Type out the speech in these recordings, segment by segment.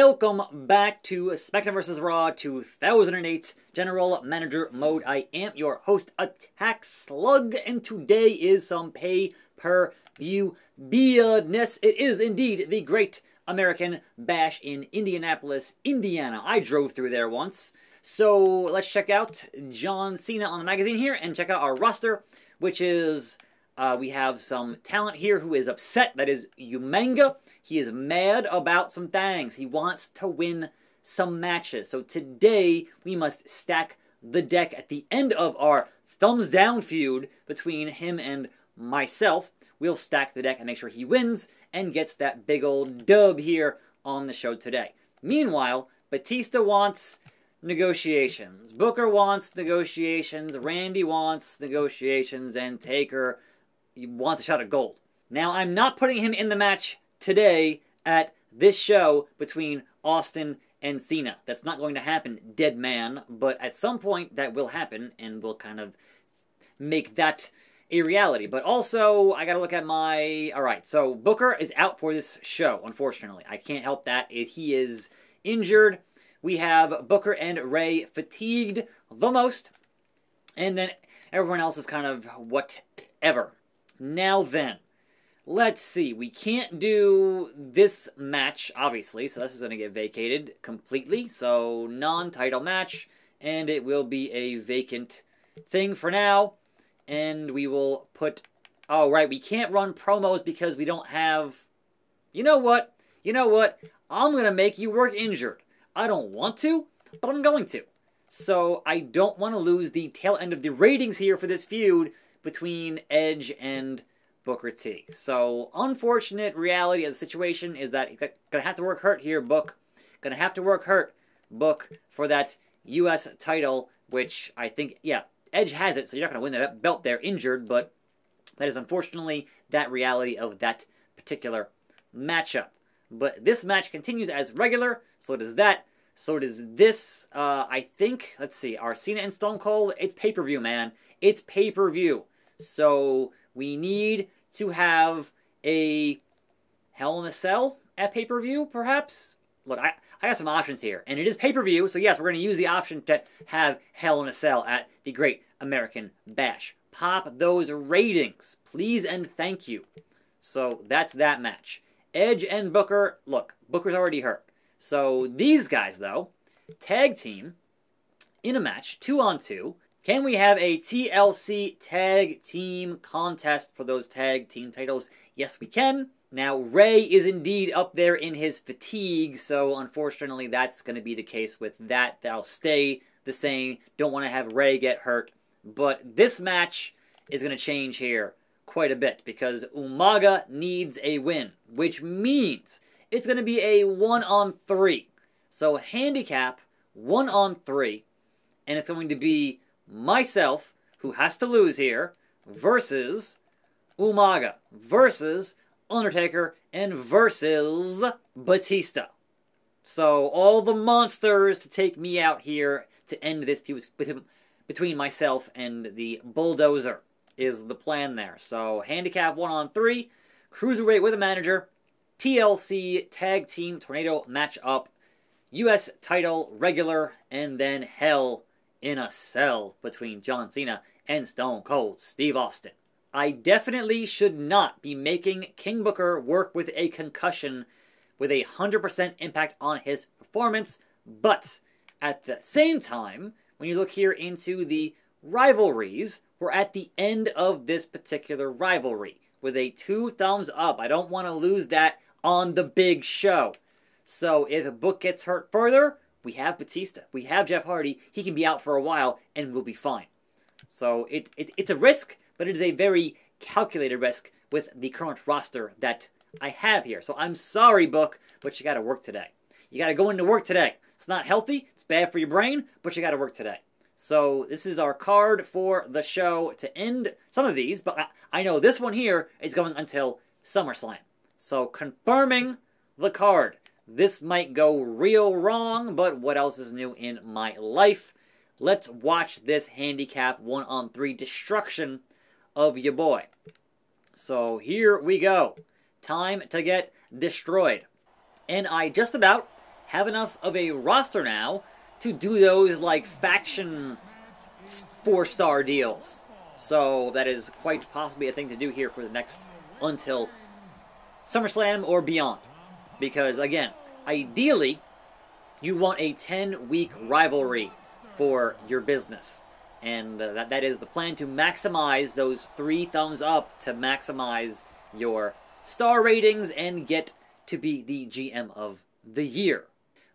welcome back to SmackDown vs. Raw 2008 General Manager Mode. I am your host, Attack Slug, and today is some pay per view business. It is indeed the Great American Bash in Indianapolis, Indiana. I drove through there once. So let's check out John Cena on the magazine here and check out our roster, which is uh, we have some talent here who is upset. That is Umaga. He is mad about some things. He wants to win some matches. So today we must stack the deck at the end of our thumbs down feud between him and myself. We'll stack the deck and make sure he wins and gets that big old dub here on the show today. Meanwhile, Batista wants negotiations. Booker wants negotiations. Randy wants negotiations. And Taker wants a shot at gold. Now, I'm not putting him in the match today at this show between Austin and Cena. That's not going to happen, dead man, but at some point that will happen, and we'll kind of make that a reality. But also, I gotta look at my. Alright, so Booker is out for this show, unfortunately. I can't help that. He is injured. We have Booker and Ray fatigued the most, and then everyone else is kind of whatever. Now then, let's see. We can't do this match, obviously, so this is going to get vacated completely. So, non title match, and it will be a vacant thing for now. And we will put. Oh, right, we can't run promos because we don't have. You know what? You know what? I'm going to make you work injured. I don't want to, but I'm going to. So I don't want to lose the tail end of the ratings here for this feud between Edge and Booker T. So, unfortunate reality of the situation is that he's gonna have to work hurt here, Book. Gonna have to work hurt, Book, for that U.S. title, which I think, yeah, Edge has it, so you're not gonna win that belt there injured, but that is unfortunately that reality of that particular matchup. But this match continues as regular, so does that. So does this. Uh, I think, let's see, our Cena and Stone Cold, it's pay per view, man. It's pay per view. So we need to have a Hell in a Cell at pay per view, perhaps. Look, I, I got some options here, and it is pay per view, so yes, we're going to use the option to have Hell in a Cell at the Great American Bash. Pop those ratings, please and thank you. So that's that match. Edge and Booker, look, Booker's already hurt. So these guys, though, tag team in a match, two on two, can we have a TLC tag team contest for those tag team titles? Yes, we can. Now, Ray is indeed up there in his fatigue, so unfortunately, that's going to be the case with that. That'll stay the same. Don't want to have Ray get hurt. But this match is going to change here quite a bit because Umaga needs a win, which means it's going to be a one on three. So, handicap one on three, and it's going to be myself, who has to lose here, versus Umaga, versus Undertaker, and versus Batista. So, all the monsters to take me out here to end this feud between myself and the Bulldozer is the plan there. So, handicap one on three, cruiserweight with a manager, TLC tag team tornado match up, U.S. title regular, and then Hell in a cell between John Cena and Stone Cold Steve Austin. I definitely should not be making King Booker work with a concussion with a 100% impact on his performance, but at the same time, when you look here into the rivalries, we're at the end of this particular rivalry with a two thumbs up. I don't want to lose that on the big show. So if Book gets hurt further, we have Batista. We have Jeff Hardy. He can be out for a while and we'll be fine. So it, it it's a risk, but it is a very calculated risk with the current roster that I have here. So I'm sorry, Book, but you got to work today. You got to go into work today. It's not healthy. It's bad for your brain, but you got to work today. So this is our card for the show to end some of these, but I, I know this one here is going until SummerSlam. So confirming the card. This might go real wrong, but what else is new in my life? Let's watch this handicap one on three destruction of your boy. So here we go. Time to get destroyed. And I just about have enough of a roster now to do those like faction four star deals. So that is quite possibly a thing to do here for the next until SummerSlam or beyond. Because again, ideally, you want a 10 week rivalry for your business. And uh, that, that is the plan to maximize those three thumbs up to maximize your star ratings and get to be the GM of the year.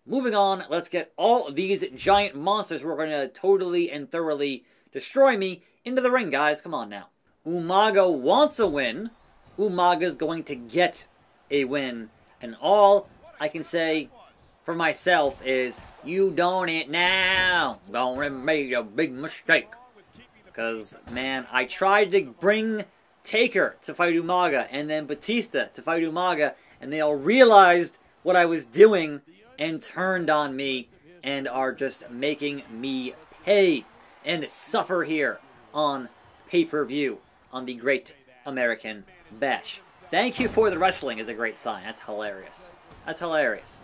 Moving on, let's get all these giant monsters who are going to totally and thoroughly destroy me into the ring, guys. Come on now. Umaga wants a win. Umaga's going to get a win. And all I can say for myself is, you don't it now. Gonna made a big mistake. Because, man, I tried to bring Taker to fight Umaga and then Batista to fight Umaga, and they all realized what I was doing and turned on me and are just making me pay and suffer here on pay per view on the Great American Bash. Thank you for the wrestling is a great sign. That's hilarious. That's hilarious.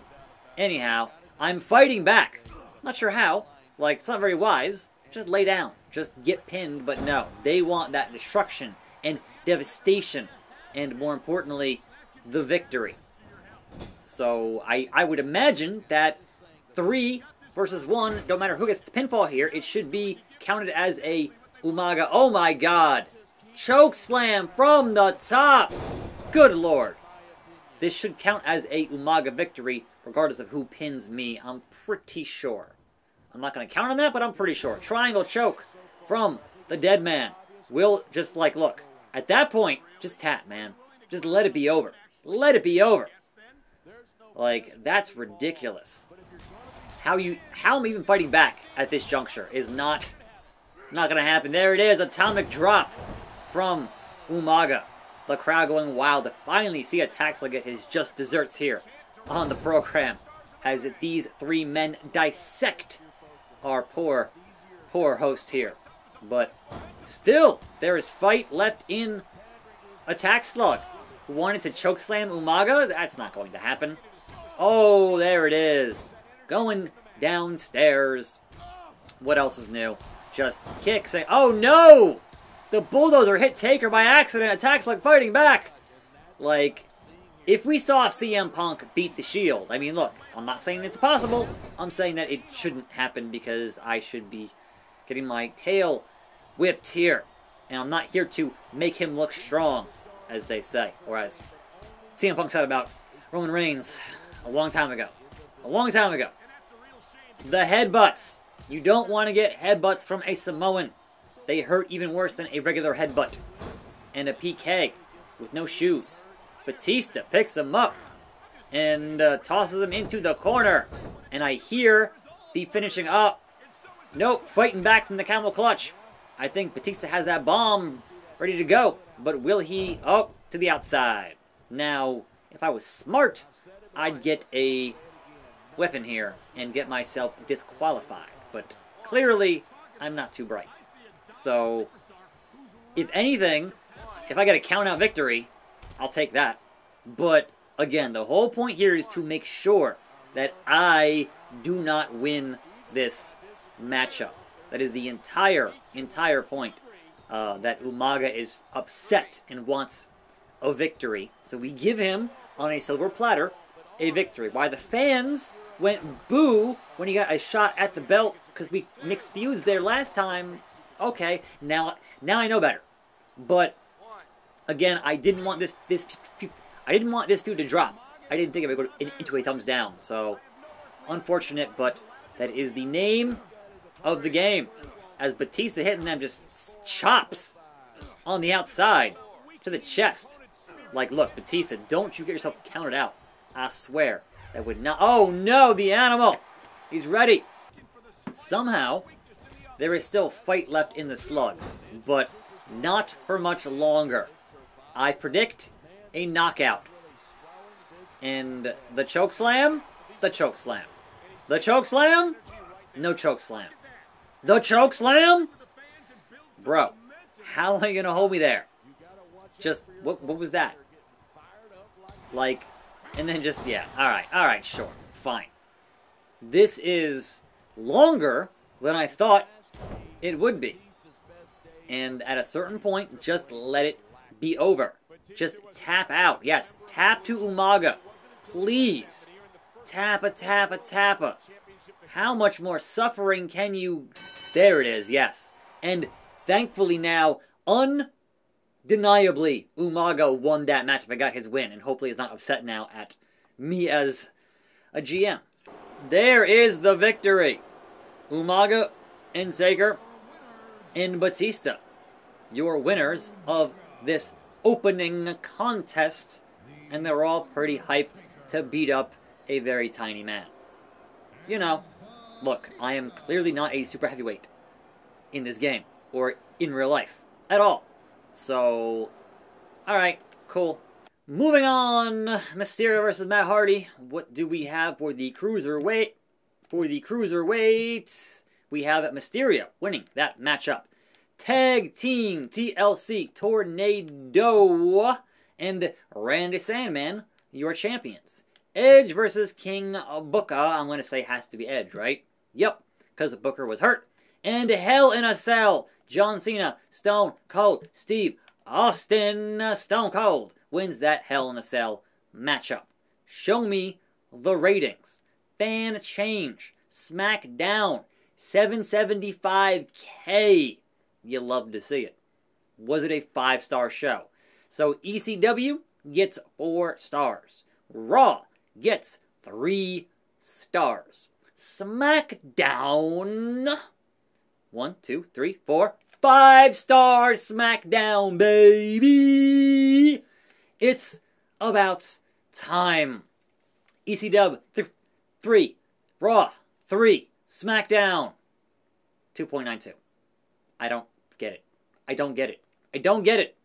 Anyhow, I'm fighting back. Not sure how. Like, it's not very wise. Just lay down. Just get pinned, but no. They want that destruction and devastation, and more importantly, the victory. So I, I would imagine that three versus one, no matter who gets the pinfall here, it should be counted as a Umaga. Oh my god! Choke slam from the top! Good lord. This should count as a Umaga victory, regardless of who pins me. I'm pretty sure. I'm not going to count on that, but I'm pretty sure. Triangle choke from the dead man. Will just like, look, at that point, just tap, man. Just let it be over. Let it be over. Like, that's ridiculous. How you how I'm even fighting back at this juncture is not not gonna happen. There it is, atomic drop from Umaga. The crowd going wild to finally see Attack Slug get his just desserts here on the program as these three men dissect our poor, poor host here. But still, there is fight left in Attack Slug. Wanted to chokeslam Umaga? That's not going to happen. Oh, there it is. Going downstairs. What else is new? Just kick saying, oh no! The bulldozer hit Taker by accident. Attack Slug fighting back. Like, if we saw CM Punk beat the Shield, I mean, look, I'm not saying it's possible. I'm saying that it shouldn't happen because I should be getting my tail whipped here. And I'm not here to make him look strong, as they say. Or as CM Punk said about Roman Reigns a long time ago. A long time ago. The headbutts. You don't want to get headbutts from a Samoan. They hurt even worse than a regular headbutt. And a PK with no shoes. Batista picks him up and uh, tosses him into the corner. And I hear the finishing up. Nope, fighting back from the camel clutch. I think Batista has that bomb ready to go. But will he? Oh, to the outside. Now, if I was smart, I'd get a weapon here and get myself disqualified. But clearly, I'm not too bright. So, if anything, if I get a count out victory, I'll take that. But again, the whole point here is to make sure that I do not win this matchup. That is the entire, entire point. Uh, that Umaga is upset and wants a victory. So we give him, on a silver platter, a victory. Why the fans went boo when he got a shot at the belt because we mixed feuds there last time. Okay, now now I know better. But again, I didn't want this this I didn't want this feud to drop. I didn't think it would go into a thumbs down. So unfortunate, but that is the name of the game. As Batista hitting them just chops on the outside to the chest. Like, look, Batista, don't you get yourself counted out. I swear. That would not. Oh no, the animal! He's ready. Somehow, there is still fight left in the slug, but not for much longer. I predict a knockout. And the choke slam? The choke slam. The choke slam? No choke slam. The choke slam? Bro, how long are you gonna hold me there? Just what what was that? Like and then just, yeah, alright, alright, sure, fine. this is longer than I thought it would be. And at a certain point, just let it be over. Just tap out. Yes, tap to Umaga. Please. tap a Tappa, tappa, tappa. How much more suffering can you. There it is, yes. And thankfully now, undeniably, Umaga won that match I got his win, and hopefully is not upset now at me as a GM. There is the victory. Umaga and Taker and Batista, your winners of this opening contest, and they're all pretty hyped to beat up a very tiny man. You know, look, I am clearly not a super heavyweight in this game or in real life at all. So, alright, cool. Moving on, Mysterio versus Matt Hardy. What do we have for the cruiserweight? For the cruiserweight, we have Mysterio winning that matchup. Tag Team TLC Tornado and Randy Sandman, your champions. Edge versus King Booker. I'm going to say has to be Edge, right? Yep, because Booker was hurt. And Hell in a Cell. John Cena, Stone Cold, Steve Austin, Stone Cold wins that Hell in a Cell matchup. Show me the ratings. Fan change. SmackDown. 775K. You love to see it. Was it a five star show? So ECW gets four stars. Raw gets three stars. SmackDown. One, two, three, four, five stars. SmackDown, baby. It's about time. ECW, three. Raw, three. SmackDown, 2.92. I don't get it. I don't get it. I don't get it.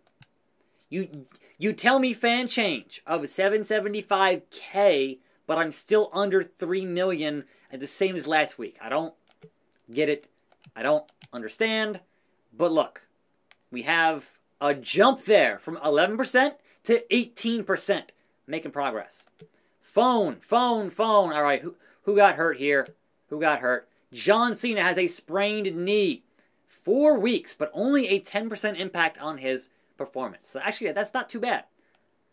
You you tell me fan change of 775k, but I'm still under 3 million at the same as last week. I don't get it. I don't understand. But look, we have a jump there from 11% to 18%, making progress. Phone, phone, phone. All right, who who got hurt here? Who got hurt? John Cena has a sprained knee. Four weeks, but only a 10% impact on his performance. So actually, that's not too bad.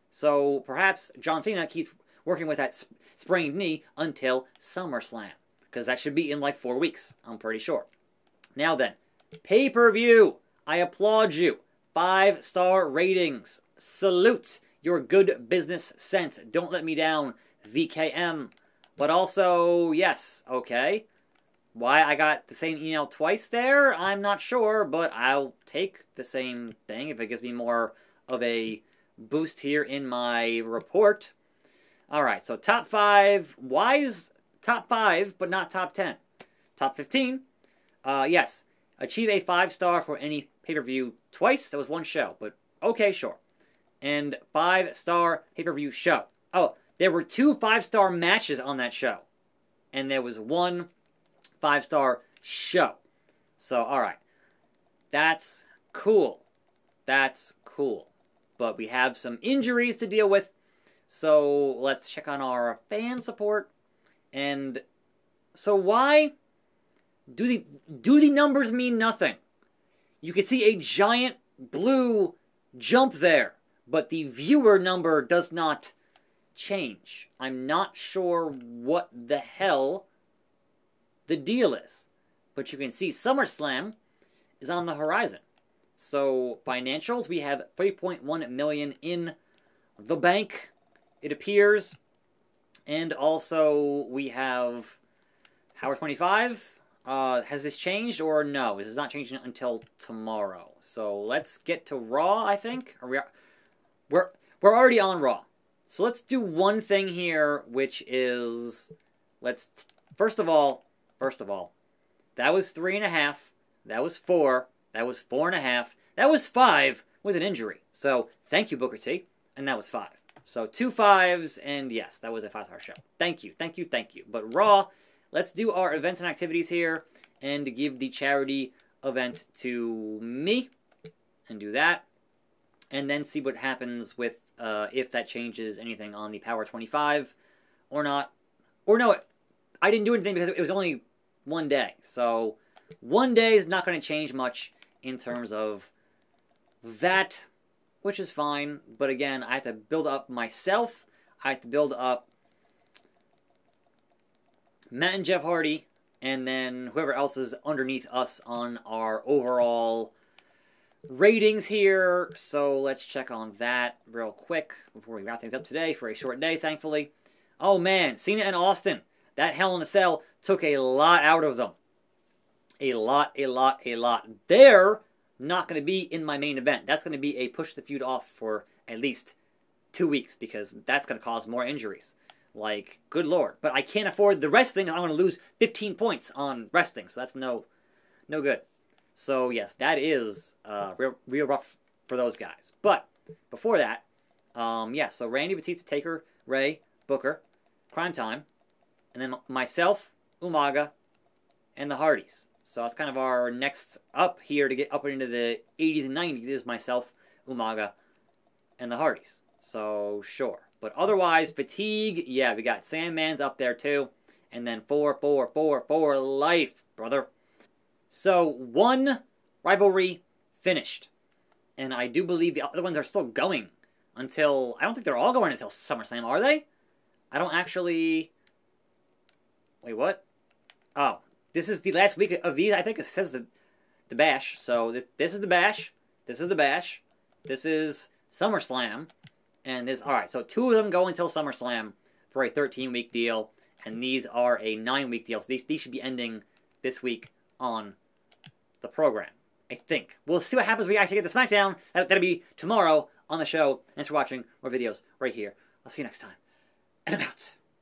So perhaps John Cena keeps working with that sprained knee until SummerSlam, because that should be in like four weeks, I'm pretty sure. Now then, pay per view. I applaud you. Five star ratings. Salute your good business sense. Don't let me down, VKM. But also, yes, okay. Why I got the same email twice there, I'm not sure, but I'll take the same thing if it gives me more of a boost here in my report. All right, so top five. Why is top five, but not top 10? Top 15. Uh, yes, achieve a five star for any pay per view twice. That was one show, but okay, sure. And five star pay per view show. Oh, there were two five star matches on that show, and there was one five star show. So, all right. That's cool. That's cool. But we have some injuries to deal with. So, let's check on our fan support. And so why do the do the numbers mean nothing? You can see a giant blue jump there, but the viewer number does not change. I'm not sure what the hell the deal is. But you can see SummerSlam is on the horizon. So financials, we have 3.1 million in the bank, it appears. And also we have Power 25. Uh, has this changed or no? This is not changing until tomorrow. So let's get to Raw, I think. Are we we're we're already on Raw. So let's do one thing here, which is let's first of all First of all, that was three and a half. That was four. That was four and a half. That was five with an injury. So thank you, Booker T. And that was five. So two fives, and yes, that was a five star show. Thank you, thank you, thank you. But Raw, let's do our events and activities here and give the charity event to me and do that. And then see what happens with uh, if that changes anything on the Power 25 or not. Or no, I didn't do anything because it was only one day. So one day is not going to change much in terms of that, which is fine. But again, I have to build up myself. I have to build up Matt and Jeff Hardy, and then whoever else is underneath us on our overall ratings here. So let's check on that real quick before we wrap things up today for a short day, thankfully. Oh man, Cena and Austin. That Hell in a Cell took a lot out of them. A lot, a lot, a lot. They're not going to be in my main event. That's going to be a push the feud off for at least two weeks because that's going to cause more injuries. Like, good lord. But I can't afford the resting. I'm going to lose 15 points on resting, so that's no, no good. So yes, that is uh, real, real rough for those guys. But before that, um, yeah. So Randy Batista, Taker, Ray, Booker, Crime Time, and then myself, Umaga, and the Hardys. So that's kind of our next up here to get up into the 80s and 90s is myself, Umaga, and the Hardys. So sure. But otherwise, fatigue, yeah, we got Sandman's up there too. And then four, four, four, four life, brother. So one rivalry finished. And I do believe the other ones are still going until I don't think they're all going until SummerSlam, are they? I don't actually Wait, what? Oh, this is the last week of these. I think it says the the bash. So this this is the bash. This is the bash. This is SummerSlam, and this. All right. So two of them go until SummerSlam for a 13 week deal, and these are a nine week deal. So these these should be ending this week on the program. I think. We'll see what happens we actually get the SmackDown. That, that'll be tomorrow on the show. Thanks for watching more videos right here. I'll see you next time. And I'm out.